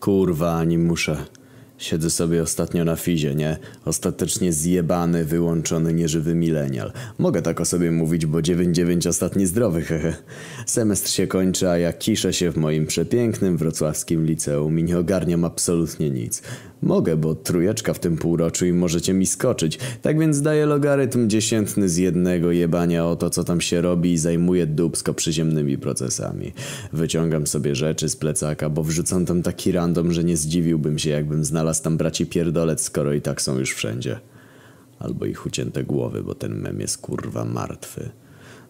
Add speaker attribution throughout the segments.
Speaker 1: Kurwa, ani muszę. Siedzę sobie ostatnio na fizie, nie? Ostatecznie zjebany, wyłączony, nieżywy milenial. Mogę tak o sobie mówić, bo 9-9 ostatni zdrowy, hehe. Semestr się kończy, a ja kiszę się w moim przepięknym wrocławskim liceum i nie ogarniam absolutnie nic. Mogę, bo trójeczka w tym półroczu i możecie mi skoczyć. Tak więc daję logarytm dziesiętny z jednego jebania o to, co tam się robi i zajmuję dubsko przyziemnymi procesami. Wyciągam sobie rzeczy z plecaka, bo wrzucam tam taki random, że nie zdziwiłbym się, jakbym znalazł tam braci pierdolec, skoro i tak są już wszędzie. Albo ich ucięte głowy, bo ten mem jest kurwa martwy.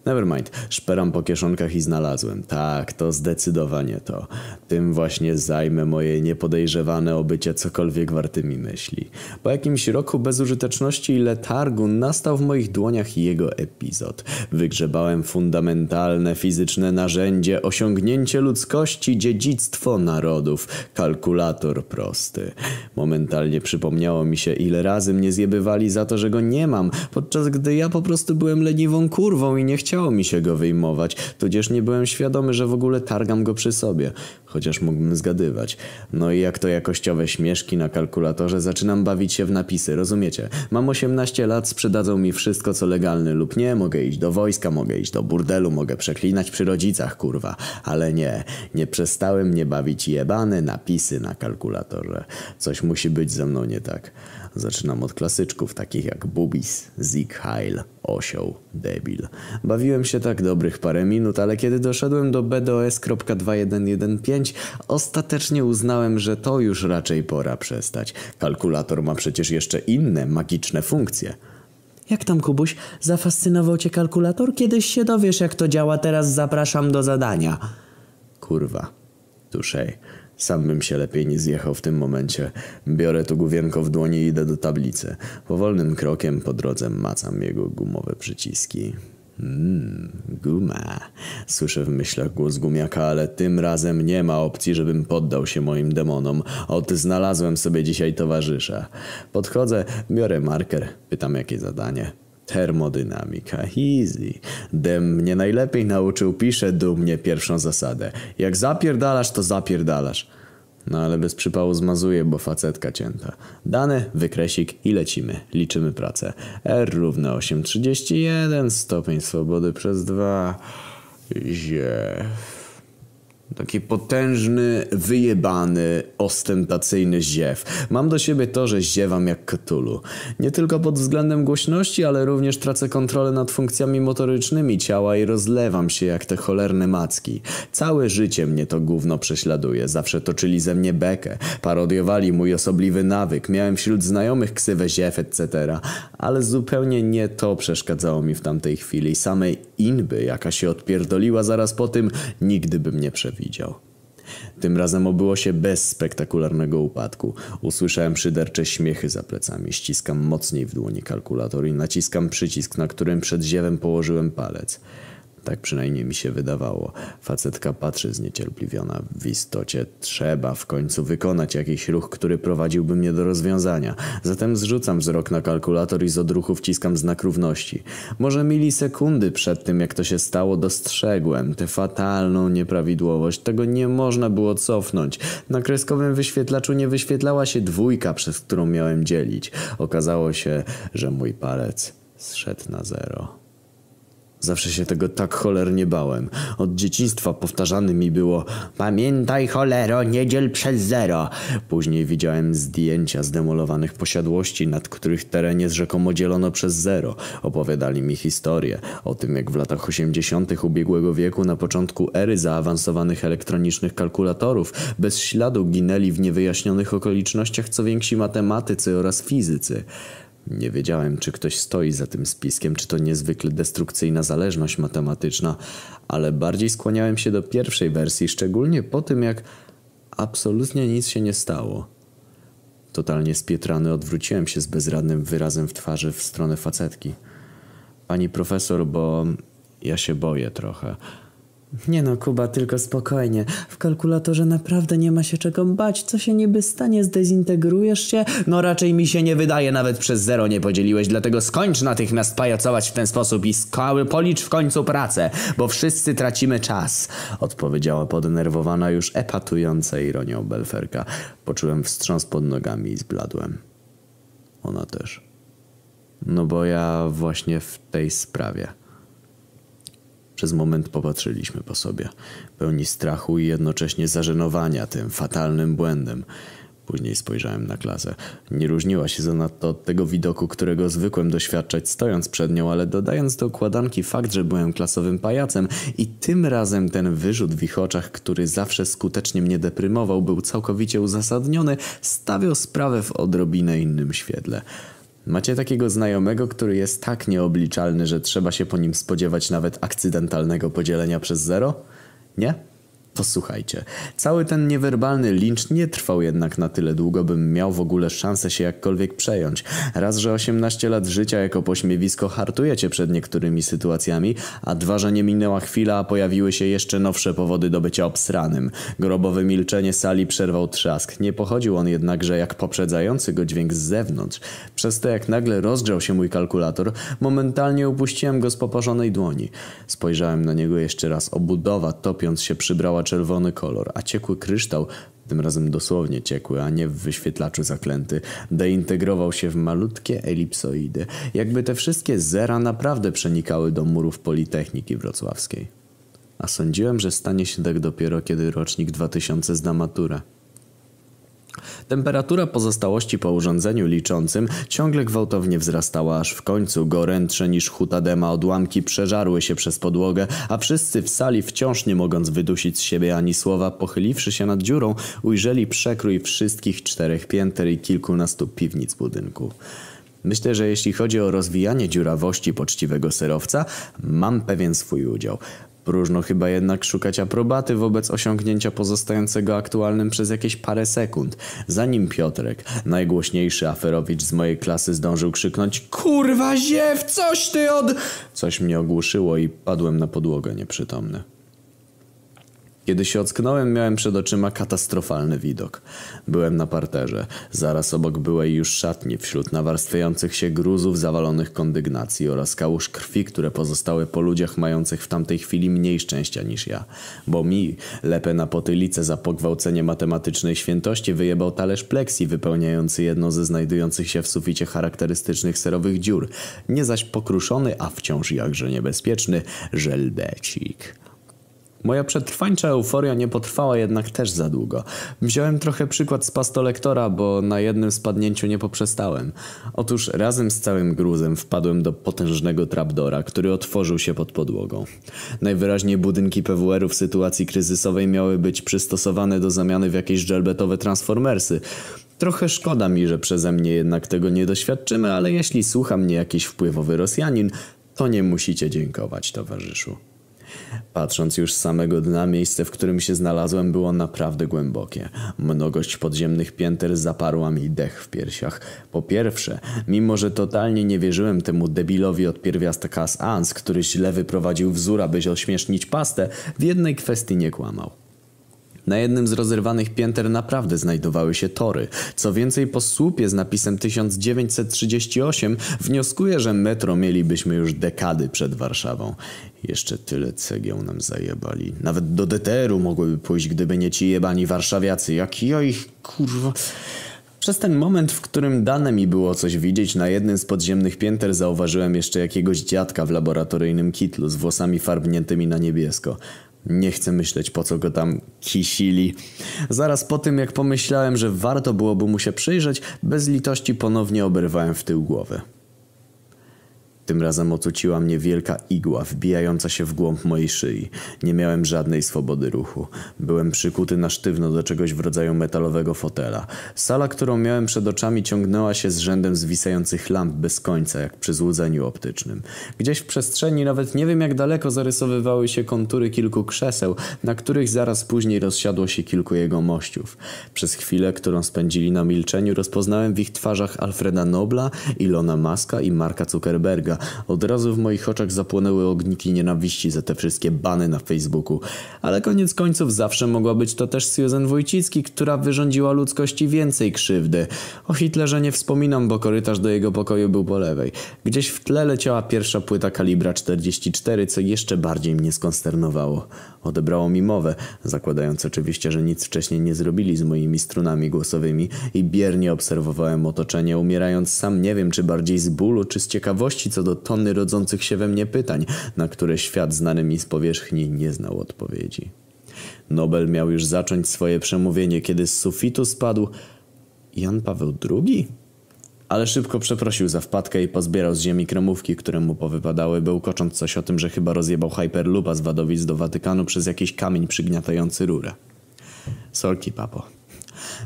Speaker 1: Nevermind, szperam po kieszonkach i znalazłem. Tak, to zdecydowanie to. Tym właśnie zajmę moje niepodejrzewane o bycie cokolwiek wartymi myśli. Po jakimś roku bezużyteczności i letargu nastał w moich dłoniach jego epizod. Wygrzebałem fundamentalne fizyczne narzędzie, osiągnięcie ludzkości, dziedzictwo narodów, kalkulator prosty. Momentalnie przypomniało mi się, ile razy mnie zjebywali za to, że go nie mam, podczas gdy ja po prostu byłem leniwą kurwą i nie chciałem chciało mi się go wyjmować, tudzież nie byłem świadomy, że w ogóle targam go przy sobie, chociaż mógłbym zgadywać. No i jak to jakościowe śmieszki na kalkulatorze, zaczynam bawić się w napisy, rozumiecie? Mam 18 lat, sprzedadzą mi wszystko co legalne lub nie, mogę iść do wojska, mogę iść do burdelu, mogę przeklinać przy rodzicach, kurwa. Ale nie, nie przestały mnie bawić jebane napisy na kalkulatorze. Coś musi być ze mną nie tak. Zaczynam od klasyczków takich jak Bubis, Zig Heil, Osioł, Debil. Bawiłem się tak dobrych parę minut, ale kiedy doszedłem do BDOS.2115 ostatecznie uznałem, że to już raczej pora przestać. Kalkulator ma przecież jeszcze inne magiczne funkcje.
Speaker 2: Jak tam, Kubuś? Zafascynował cię kalkulator? Kiedyś się dowiesz, jak to działa. Teraz zapraszam do zadania.
Speaker 1: Kurwa. Tuszej. Sam bym się lepiej nie zjechał w tym momencie. Biorę tu główienko w dłoni i idę do tablicy. Powolnym krokiem po drodze macam jego gumowe przyciski. Mmm, guma. Słyszę w myślach głos gumiaka, ale tym razem nie ma opcji, żebym poddał się moim demonom. Ot, znalazłem sobie dzisiaj towarzysza. Podchodzę, biorę marker, pytam jakie zadanie. Termodynamika. Easy. Dem mnie najlepiej nauczył, pisze dumnie pierwszą zasadę. Jak zapierdalasz, to zapierdalasz. No ale bez przypału zmazuję, bo facetka cięta. Dane, wykresik i lecimy. Liczymy pracę. R równe 8,31, stopień swobody przez 2. Ziew. Taki potężny, wyjebany, ostentacyjny ziew. Mam do siebie to, że ziewam jak Cthulhu. Nie tylko pod względem głośności, ale również tracę kontrolę nad funkcjami motorycznymi ciała i rozlewam się jak te cholerne macki. Całe życie mnie to gówno prześladuje. Zawsze toczyli ze mnie bekę. Parodiowali mój osobliwy nawyk. Miałem wśród znajomych ksywę ziew, etc. Ale zupełnie nie to przeszkadzało mi w tamtej chwili. Samej inby, jaka się odpierdoliła zaraz po tym, nigdy bym nie przewidział widział. Tym razem obyło się bez spektakularnego upadku. Usłyszałem szydercze śmiechy za plecami. Ściskam mocniej w dłoni kalkulator i naciskam przycisk, na którym przed ziewem położyłem palec. Tak przynajmniej mi się wydawało. Facetka patrzy zniecierpliwiona. W istocie trzeba w końcu wykonać jakiś ruch, który prowadziłby mnie do rozwiązania. Zatem zrzucam wzrok na kalkulator i z odruchu wciskam znak równości. Może milisekundy przed tym, jak to się stało, dostrzegłem tę fatalną nieprawidłowość. Tego nie można było cofnąć. Na kreskowym wyświetlaczu nie wyświetlała się dwójka, przez którą miałem dzielić. Okazało się, że mój palec zszedł na zero. Zawsze się tego tak cholernie bałem. Od dzieciństwa powtarzane mi było Pamiętaj cholero, nie dziel przez zero. Później widziałem zdjęcia zdemolowanych posiadłości, nad których terenie rzekomo dzielono przez zero. Opowiadali mi historię o tym, jak w latach 80. ubiegłego wieku na początku ery zaawansowanych elektronicznych kalkulatorów bez śladu ginęli w niewyjaśnionych okolicznościach co więksi matematycy oraz fizycy. Nie wiedziałem, czy ktoś stoi za tym spiskiem, czy to niezwykle destrukcyjna zależność matematyczna, ale bardziej skłaniałem się do pierwszej wersji, szczególnie po tym, jak absolutnie nic się nie stało. Totalnie spietrany odwróciłem się z bezradnym wyrazem w twarzy w stronę facetki. Pani profesor, bo ja się boję trochę.
Speaker 2: Nie no, Kuba, tylko spokojnie. W kalkulatorze naprawdę nie ma się czego bać. Co się niby stanie? Zdezintegrujesz się? No raczej mi się nie wydaje, nawet przez zero nie podzieliłeś, dlatego skończ natychmiast pajacować w ten sposób i skały policz w końcu pracę, bo wszyscy tracimy czas.
Speaker 1: Odpowiedziała poddenerwowana już epatująca ironią Belferka. Poczułem wstrząs pod nogami i zbladłem. Ona też. No bo ja właśnie w tej sprawie. Przez moment popatrzyliśmy po sobie, pełni strachu i jednocześnie zażenowania tym fatalnym błędem. Później spojrzałem na klasę. Nie różniła się zanadto od tego widoku, którego zwykłem doświadczać stojąc przed nią, ale dodając do układanki fakt, że byłem klasowym pajacem i tym razem ten wyrzut w ich oczach, który zawsze skutecznie mnie deprymował, był całkowicie uzasadniony, stawiał sprawę w odrobinę innym świetle. Macie takiego znajomego, który jest tak nieobliczalny, że trzeba się po nim spodziewać nawet akcydentalnego podzielenia przez zero? Nie? Posłuchajcie, cały ten niewerbalny lincz nie trwał jednak na tyle długo, bym miał w ogóle szansę się jakkolwiek przejąć. Raz, że 18 lat życia jako pośmiewisko hartujecie przed niektórymi sytuacjami, a dwa, że nie minęła chwila, a pojawiły się jeszcze nowsze powody do bycia obsranym. Grobowe milczenie sali przerwał trzask. Nie pochodził on jednakże jak poprzedzający go dźwięk z zewnątrz. Przez to jak nagle rozgrzał się mój kalkulator, momentalnie upuściłem go z poparzonej dłoni. Spojrzałem na niego jeszcze raz. Obudowa, topiąc się, przybrała czerwony kolor, a ciekły kryształ, tym razem dosłownie ciekły, a nie w wyświetlaczu zaklęty, deintegrował się w malutkie elipsoidy, jakby te wszystkie zera naprawdę przenikały do murów Politechniki Wrocławskiej. A sądziłem, że stanie się tak dopiero, kiedy rocznik 2000 zda maturę. Temperatura pozostałości po urządzeniu liczącym ciągle gwałtownie wzrastała, aż w końcu gorętsze niż hutadema odłamki przeżarły się przez podłogę, a wszyscy w sali wciąż nie mogąc wydusić z siebie ani słowa, pochyliwszy się nad dziurą, ujrzeli przekrój wszystkich czterech pięter i kilkunastu piwnic budynku. Myślę, że jeśli chodzi o rozwijanie dziurawości poczciwego serowca, mam pewien swój udział. Próżno chyba jednak szukać aprobaty wobec osiągnięcia pozostającego aktualnym przez jakieś parę sekund, zanim Piotrek, najgłośniejszy aferowicz z mojej klasy zdążył krzyknąć Kurwa ziew, coś ty od... Coś mnie ogłuszyło i padłem na podłogę nieprzytomny. Kiedy się ocknąłem, miałem przed oczyma katastrofalny widok. Byłem na parterze, zaraz obok byłej już szatni, wśród nawarstwiających się gruzów zawalonych kondygnacji oraz kałuż krwi, które pozostały po ludziach mających w tamtej chwili mniej szczęścia niż ja. Bo mi, lepę na potylicę za pogwałcenie matematycznej świętości, wyjebał talerz pleksji wypełniający jedno ze znajdujących się w suficie charakterystycznych serowych dziur. Nie zaś pokruszony, a wciąż jakże niebezpieczny, żelbecik. Moja przetrwańcza euforia nie potrwała jednak też za długo. Wziąłem trochę przykład z pastolektora, bo na jednym spadnięciu nie poprzestałem. Otóż razem z całym gruzem wpadłem do potężnego trapdora, który otworzył się pod podłogą. Najwyraźniej budynki PWR-u w sytuacji kryzysowej miały być przystosowane do zamiany w jakieś żelbetowe transformersy. Trochę szkoda mi, że przeze mnie jednak tego nie doświadczymy, ale jeśli słucha mnie jakiś wpływowy Rosjanin, to nie musicie dziękować, towarzyszu. Patrząc już z samego dna, miejsce, w którym się znalazłem, było naprawdę głębokie. Mnogość podziemnych pięter zaparła mi dech w piersiach. Po pierwsze, mimo że totalnie nie wierzyłem temu debilowi od pierwiastka z Ans, który źle wyprowadził wzór, aby ośmiesznić pastę, w jednej kwestii nie kłamał. Na jednym z rozerwanych pięter naprawdę znajdowały się tory. Co więcej, po słupie z napisem 1938 wnioskuję, że metro mielibyśmy już dekady przed Warszawą. Jeszcze tyle cegieł nam zajebali. Nawet do DTR-u mogłyby pójść, gdyby nie ci jebani warszawiacy. Jak ja ich, kurwa... Przez ten moment, w którym dane mi było coś widzieć, na jednym z podziemnych pięter zauważyłem jeszcze jakiegoś dziadka w laboratoryjnym kitlu z włosami farbniętymi na niebiesko. Nie chcę myśleć, po co go tam kisili. Zaraz po tym, jak pomyślałem, że warto byłoby mu się przyjrzeć, bez litości ponownie oberwałem w tył głowy. Tym razem ocuciła mnie wielka igła wbijająca się w głąb mojej szyi. Nie miałem żadnej swobody ruchu. Byłem przykuty na sztywno do czegoś w rodzaju metalowego fotela. Sala, którą miałem przed oczami ciągnęła się z rzędem zwisających lamp bez końca, jak przy złudzeniu optycznym. Gdzieś w przestrzeni, nawet nie wiem jak daleko, zarysowywały się kontury kilku krzeseł, na których zaraz później rozsiadło się kilku jego mościów. Przez chwilę, którą spędzili na milczeniu, rozpoznałem w ich twarzach Alfreda Nobla, Ilona Maska i Marka Zuckerberga, od razu w moich oczach zapłonęły ogniki nienawiści za te wszystkie bany na Facebooku. Ale koniec końców zawsze mogła być to też Susan Wojcicki, która wyrządziła ludzkości więcej krzywdy. O Hitlerze nie wspominam, bo korytarz do jego pokoju był po lewej. Gdzieś w tle leciała pierwsza płyta kalibra 44, co jeszcze bardziej mnie skonsternowało. Odebrało mi mowę, zakładając oczywiście, że nic wcześniej nie zrobili z moimi strunami głosowymi i biernie obserwowałem otoczenie, umierając sam nie wiem, czy bardziej z bólu, czy z ciekawości co do tony rodzących się we mnie pytań, na które świat znany mi z powierzchni nie znał odpowiedzi. Nobel miał już zacząć swoje przemówienie, kiedy z sufitu spadł Jan Paweł II? Ale szybko przeprosił za wpadkę i pozbierał z ziemi kremówki, które mu powypadały, bełkocząc coś o tym, że chyba rozjebał Hyperloopa z Wadowic do Watykanu przez jakiś kamień przygniatający rurę. Sorki, papo.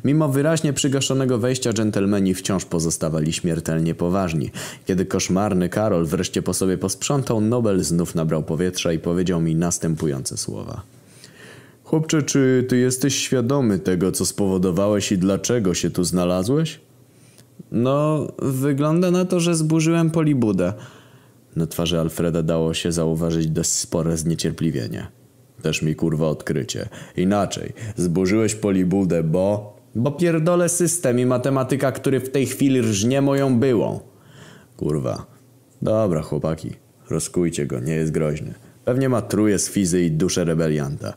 Speaker 1: Mimo wyraźnie przygaszonego wejścia dżentelmeni wciąż pozostawali śmiertelnie poważni. Kiedy koszmarny Karol wreszcie po sobie posprzątał, Nobel znów nabrał powietrza i powiedział mi następujące słowa. Chłopcze, czy ty jesteś świadomy tego, co spowodowałeś i dlaczego się tu znalazłeś?
Speaker 2: No, wygląda na to, że zburzyłem polibudę.
Speaker 1: Na twarzy Alfreda dało się zauważyć dość spore zniecierpliwienie. Też mi kurwa odkrycie. Inaczej, zburzyłeś polibudę, bo...
Speaker 2: Bo pierdolę system i matematyka, który w tej chwili rżnie moją byłą.
Speaker 1: Kurwa. Dobra, chłopaki. Rozkujcie go, nie jest groźny. Pewnie ma truje z fizy i duszę rebelianta.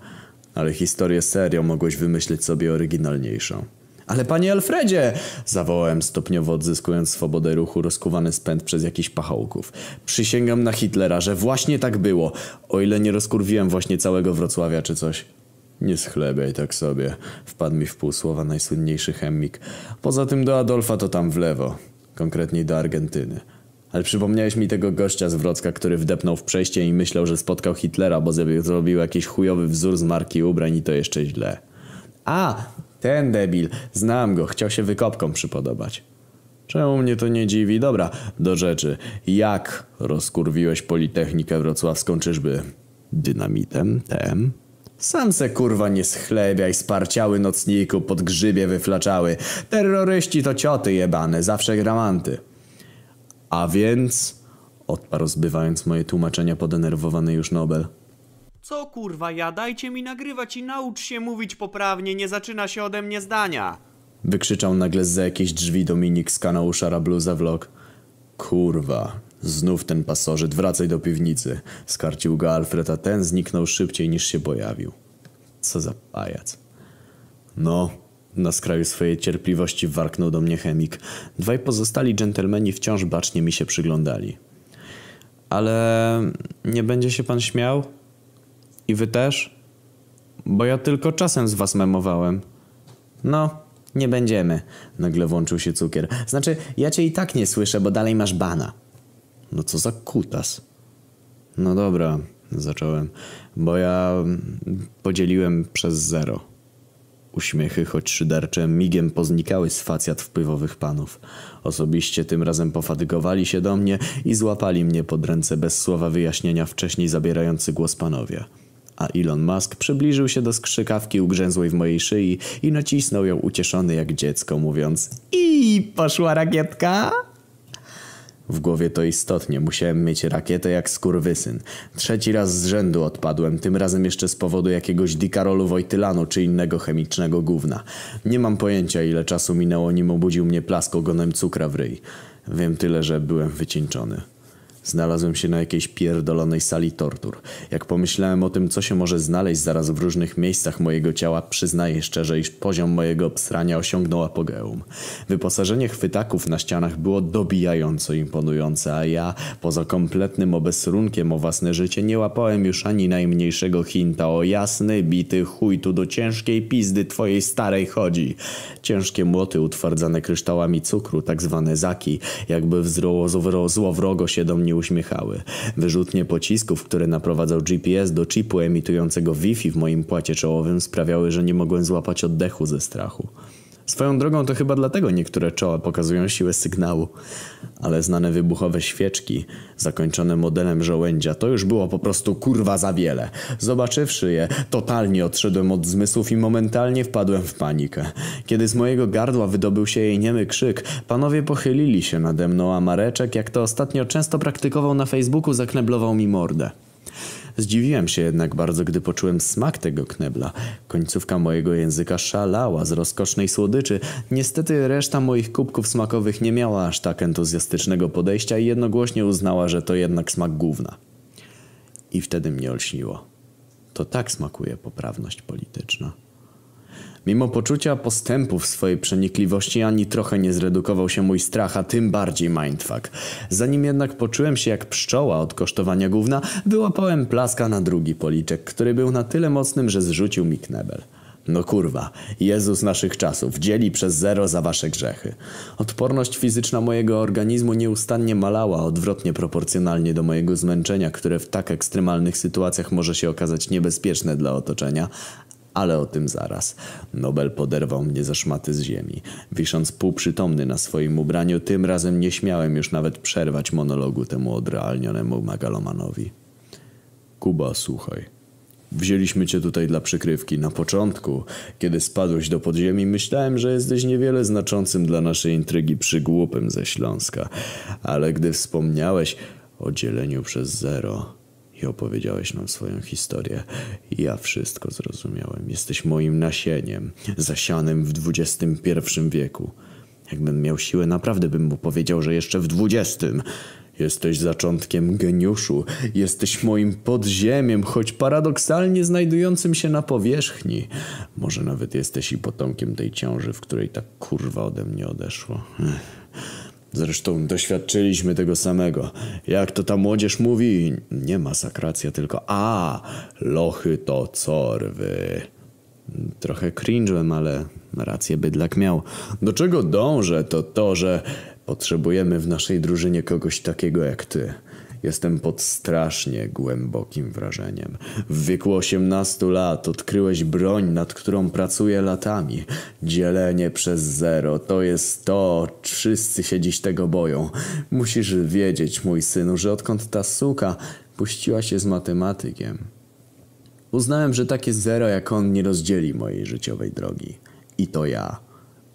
Speaker 1: Ale historię serio mogłeś wymyślić sobie oryginalniejszą.
Speaker 2: Ale panie Alfredzie!
Speaker 1: Zawołałem stopniowo odzyskując swobodę ruchu rozkuwany spęd przez jakichś pachołków. Przysięgam na Hitlera, że właśnie tak było. O ile nie rozkurwiłem właśnie całego Wrocławia czy coś. Nie schlebiaj tak sobie. Wpadł mi w pół słowa najsłynniejszy chemik. Poza tym do Adolfa to tam w lewo. Konkretniej do Argentyny. Ale przypomniałeś mi tego gościa z Wrocka, który wdepnął w przejście i myślał, że spotkał Hitlera, bo zrobił jakiś chujowy wzór z marki ubrań i to jeszcze źle.
Speaker 2: A, ten debil. Znam go, chciał się wykopkom przypodobać.
Speaker 1: Czemu mnie to nie dziwi? Dobra, do rzeczy. Jak rozkurwiłeś Politechnikę Wrocławską, czyżby dynamitem, tem?
Speaker 2: Sam se kurwa nie schlebiaj, sparciały nocniku, pod grzybie wyflaczały. Terroryści to cioty jebane, zawsze gramanty.
Speaker 1: A więc... Odparł zbywając moje tłumaczenia podenerwowany już Nobel.
Speaker 2: Co kurwa ja? Dajcie mi nagrywać i naucz się mówić poprawnie, nie zaczyna się ode mnie zdania.
Speaker 1: Wykrzyczał nagle za jakieś drzwi Dominik z kanału Szara Bluza Vlog. Kurwa, znów ten pasożyt, wracaj do piwnicy. Skarcił go Alfred, a ten zniknął szybciej niż się pojawił. Co za pajac. No, na skraju swojej cierpliwości warknął do mnie chemik. Dwaj pozostali dżentelmeni wciąż bacznie mi się przyglądali.
Speaker 2: Ale nie będzie się pan śmiał? I wy też? Bo ja tylko czasem z was memowałem.
Speaker 1: No, nie będziemy. Nagle włączył się cukier. Znaczy, ja cię i tak nie słyszę, bo dalej masz bana. No co za kutas. No dobra, zacząłem. Bo ja podzieliłem przez zero. Uśmiechy, choć szydercze, migiem poznikały z facjat wpływowych panów. Osobiście tym razem pofatygowali się do mnie i złapali mnie pod ręce bez słowa wyjaśnienia wcześniej zabierający głos panowie a Elon Musk przybliżył się do skrzykawki ugrzęzłej w mojej szyi i nacisnął ją ucieszony jak dziecko, mówiąc I poszła rakietka? W głowie to istotnie, musiałem mieć rakietę jak skurwysyn. Trzeci raz z rzędu odpadłem, tym razem jeszcze z powodu jakiegoś dikarolu Wojtylanu czy innego chemicznego gówna. Nie mam pojęcia ile czasu minęło nim obudził mnie plask ogonem cukra w ryj. Wiem tyle, że byłem wycieńczony. Znalazłem się na jakiejś pierdolonej sali tortur. Jak pomyślałem o tym, co się może znaleźć zaraz w różnych miejscach mojego ciała, przyznaję szczerze, iż poziom mojego obsrania osiągnął apogeum. Wyposażenie chwytaków na ścianach było dobijająco imponujące, a ja, poza kompletnym obesrunkiem o własne życie, nie łapałem już ani najmniejszego hinta o jasny, bity chuj tu do ciężkiej pizdy twojej starej chodzi. Ciężkie młoty utwardzane kryształami cukru, tak zwane zaki, jakby złowrogo się do mnie uśmiechały. Wyrzutnie pocisków, które naprowadzał GPS do chipu emitującego Wi-Fi w moim płacie czołowym sprawiały, że nie mogłem złapać oddechu ze strachu. Swoją drogą to chyba dlatego niektóre czoła pokazują siłę sygnału. Ale znane wybuchowe świeczki, zakończone modelem żołędzia, to już było po prostu kurwa za wiele. Zobaczywszy je, totalnie odszedłem od zmysłów i momentalnie wpadłem w panikę. Kiedy z mojego gardła wydobył się jej niemy krzyk, panowie pochylili się nade mną, a Mareczek, jak to ostatnio często praktykował na Facebooku, zakneblował mi mordę. Zdziwiłem się jednak bardzo, gdy poczułem smak tego knebla. Końcówka mojego języka szalała z rozkosznej słodyczy. Niestety reszta moich kubków smakowych nie miała aż tak entuzjastycznego podejścia i jednogłośnie uznała, że to jednak smak gówna. I wtedy mnie olśniło. To tak smakuje poprawność polityczna. Mimo poczucia postępu w swojej przenikliwości ani trochę nie zredukował się mój strach, a tym bardziej mindfuck. Zanim jednak poczułem się jak pszczoła od kosztowania gówna, wyłapałem plaska na drugi policzek, który był na tyle mocnym, że zrzucił mi knebel. No kurwa, Jezus naszych czasów dzieli przez zero za wasze grzechy. Odporność fizyczna mojego organizmu nieustannie malała, odwrotnie proporcjonalnie do mojego zmęczenia, które w tak ekstremalnych sytuacjach może się okazać niebezpieczne dla otoczenia, ale o tym zaraz. Nobel poderwał mnie za szmaty z ziemi. Wisząc półprzytomny na swoim ubraniu, tym razem nie śmiałem już nawet przerwać monologu temu odrealnionemu megalomanowi. Kuba, słuchaj. Wzięliśmy cię tutaj dla przykrywki. Na początku, kiedy spadłeś do podziemi, myślałem, że jesteś niewiele znaczącym dla naszej intrygi przygłupem ze Śląska. Ale gdy wspomniałeś o dzieleniu przez zero, i opowiedziałeś nam swoją historię. Ja wszystko zrozumiałem. Jesteś moim nasieniem, zasianym w XXI wieku. Jakbym miał siłę, naprawdę bym mu powiedział, że jeszcze w XX. Jesteś zaczątkiem geniuszu, jesteś moim podziemiem, choć paradoksalnie znajdującym się na powierzchni. Może nawet jesteś i potomkiem tej ciąży, w której ta kurwa ode mnie odeszło. Ech. Zresztą doświadczyliśmy tego samego. Jak to ta młodzież mówi, nie masakracja, tylko a, lochy to corwy. Trochę cringe'em, ale rację bydlak miał. Do czego dążę, to to, że potrzebujemy w naszej drużynie kogoś takiego jak ty. Jestem pod strasznie głębokim wrażeniem. W wieku 18 lat odkryłeś broń, nad którą pracuję latami. Dzielenie przez zero to jest to, wszyscy się dziś tego boją. Musisz wiedzieć, mój synu, że odkąd ta suka puściła się z matematykiem. Uznałem, że takie zero jak on nie rozdzieli mojej życiowej drogi. I to ja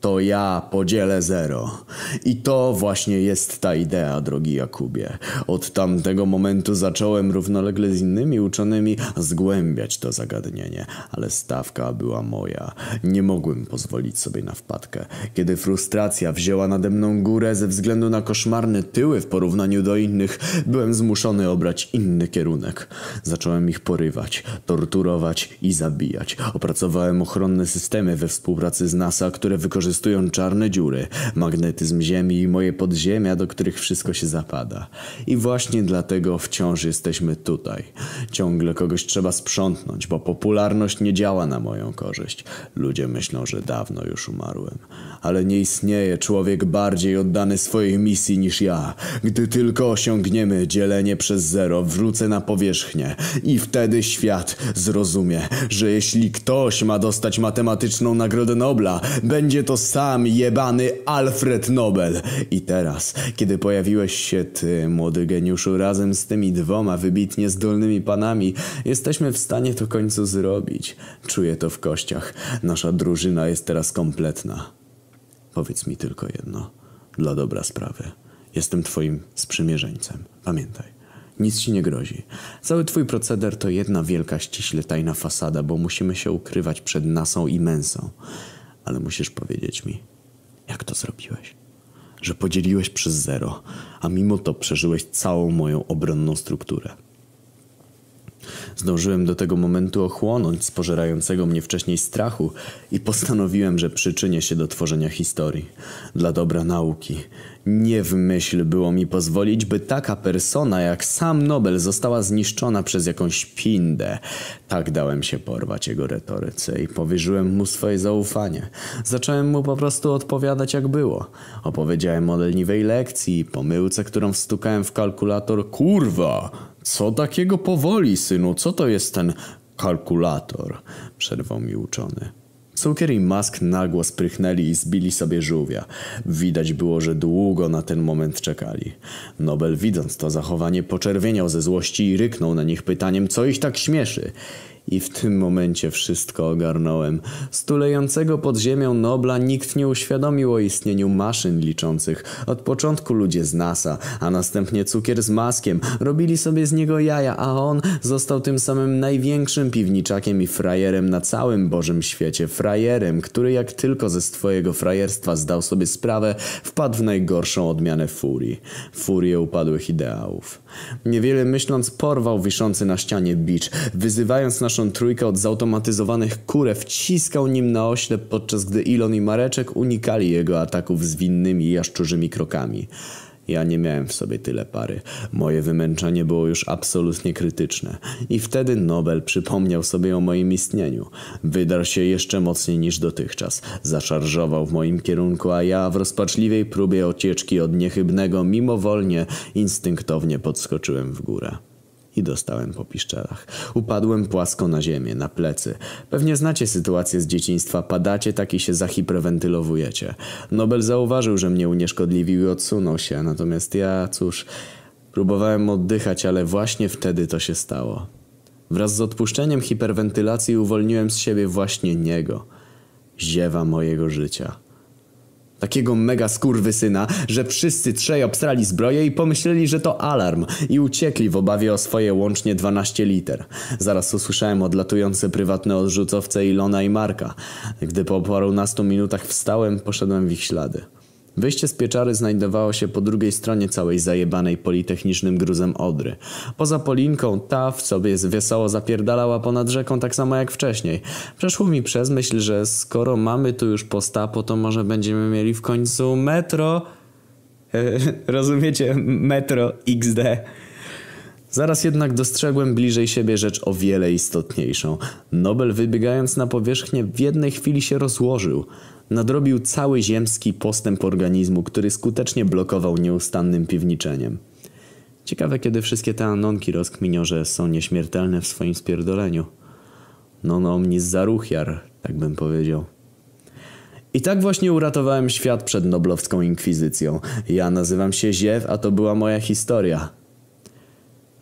Speaker 1: to ja podzielę zero. I to właśnie jest ta idea, drogi Jakubie. Od tamtego momentu zacząłem równolegle z innymi uczonymi zgłębiać to zagadnienie, ale stawka była moja. Nie mogłem pozwolić sobie na wpadkę. Kiedy frustracja wzięła nade mną górę ze względu na koszmarne tyły w porównaniu do innych, byłem zmuszony obrać inny kierunek. Zacząłem ich porywać, torturować i zabijać. Opracowałem ochronne systemy we współpracy z NASA, które wykorzystywały wykorzystują czarne dziury, magnetyzm Ziemi i moje podziemia, do których wszystko się zapada. I właśnie dlatego wciąż jesteśmy tutaj. Ciągle kogoś trzeba sprzątnąć, bo popularność nie działa na moją korzyść. Ludzie myślą, że dawno już umarłem. Ale nie istnieje człowiek bardziej oddany swojej misji niż ja. Gdy tylko osiągniemy dzielenie przez zero, wrócę na powierzchnię i wtedy świat zrozumie, że jeśli ktoś ma dostać matematyczną Nagrodę Nobla, będzie to sam jebany Alfred Nobel. I teraz, kiedy pojawiłeś się ty, młody geniuszu, razem z tymi dwoma wybitnie zdolnymi panami, jesteśmy w stanie to końcu zrobić. Czuję to w kościach. Nasza drużyna jest teraz kompletna. Powiedz mi tylko jedno, dla dobra sprawy. Jestem twoim sprzymierzeńcem. Pamiętaj. Nic ci nie grozi. Cały twój proceder to jedna wielka ściśle tajna fasada, bo musimy się ukrywać przed Nasą i Mensą ale musisz powiedzieć mi, jak to zrobiłeś? Że podzieliłeś przez zero, a mimo to przeżyłeś całą moją obronną strukturę. Zdążyłem do tego momentu ochłonąć z pożerającego mnie wcześniej strachu i postanowiłem, że przyczynię się do tworzenia historii. Dla dobra nauki. Nie w myśl było mi pozwolić, by taka persona jak sam Nobel została zniszczona przez jakąś pindę. Tak dałem się porwać jego retoryce i powierzyłem mu swoje zaufanie. Zacząłem mu po prostu odpowiadać jak było. Opowiedziałem o leniwej lekcji, pomyłce, którą wstukałem w kalkulator. Kurwa! Co takiego powoli, synu? Co to jest ten kalkulator? Przerwał mi uczony. Cukier i Mask nagło sprychnęli i zbili sobie żółwia. Widać było, że długo na ten moment czekali. Nobel widząc to zachowanie poczerwieniał ze złości i ryknął na nich pytaniem, co ich tak śmieszy. I w tym momencie wszystko ogarnąłem. Stulejącego pod ziemią Nobla nikt nie uświadomił o istnieniu maszyn liczących. Od początku ludzie z NASA, a następnie cukier z maskiem robili sobie z niego jaja, a on został tym samym największym piwniczakiem i frajerem na całym Bożym świecie. Frajerem, który jak tylko ze swojego frajerstwa zdał sobie sprawę, wpadł w najgorszą odmianę furii. Furię upadłych ideałów. Niewiele myśląc porwał wiszący na ścianie bicz, wyzywając naszą trójkę od zautomatyzowanych kurew, ciskał nim na oślep, podczas gdy Ilon i Mareczek unikali jego ataków zwinnymi jaszczurzymi krokami. Ja nie miałem w sobie tyle pary. Moje wymęczenie było już absolutnie krytyczne. I wtedy Nobel przypomniał sobie o moim istnieniu. Wydarł się jeszcze mocniej niż dotychczas. Zaszarżował w moim kierunku, a ja w rozpaczliwej próbie ocieczki od niechybnego mimowolnie, instynktownie podskoczyłem w górę i dostałem po piszczelach. Upadłem płasko na ziemię, na plecy. Pewnie znacie sytuację z dzieciństwa. Padacie, tak i się zahiperwentylowujecie. Nobel zauważył, że mnie unieszkodliwił i odsunął się. Natomiast ja, cóż, próbowałem oddychać, ale właśnie wtedy to się stało. Wraz z odpuszczeniem hiperwentylacji uwolniłem z siebie właśnie niego. Ziewa mojego życia. Takiego mega skurwysyna, że wszyscy trzej obstrali zbroję i pomyśleli, że to alarm i uciekli w obawie o swoje łącznie 12 liter. Zaraz usłyszałem odlatujące prywatne odrzucowce Ilona i Marka. Gdy po parunastu minutach wstałem, poszedłem w ich ślady. Wyjście z pieczary znajdowało się po drugiej stronie całej zajebanej politechnicznym gruzem Odry. Poza Polinką ta w sobie wesoło zapierdalała ponad rzeką tak samo jak wcześniej. Przeszło mi przez myśl, że skoro mamy tu już postapo, to może będziemy mieli w końcu metro... Rozumiecie? Metro XD. Zaraz jednak dostrzegłem bliżej siebie rzecz o wiele istotniejszą. Nobel wybiegając na powierzchnię w jednej chwili się rozłożył. Nadrobił cały ziemski postęp organizmu, który skutecznie blokował nieustannym piwniczeniem. Ciekawe, kiedy wszystkie te anonki rozkminią, że są nieśmiertelne w swoim spierdoleniu. Non omnis zaruchiar, tak bym powiedział. I tak właśnie uratowałem świat przed noblowską inkwizycją. Ja nazywam się Ziew, a to była moja historia.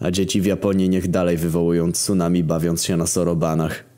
Speaker 1: A dzieci w Japonii niech dalej wywołują tsunami bawiąc się na sorobanach.